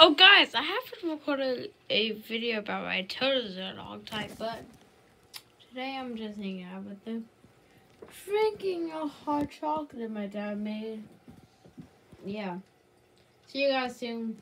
Oh, guys, I haven't recorded a video about my toes in a long time, but today I'm just hanging out with them, drinking a hot chocolate my dad made. Yeah. See you guys soon.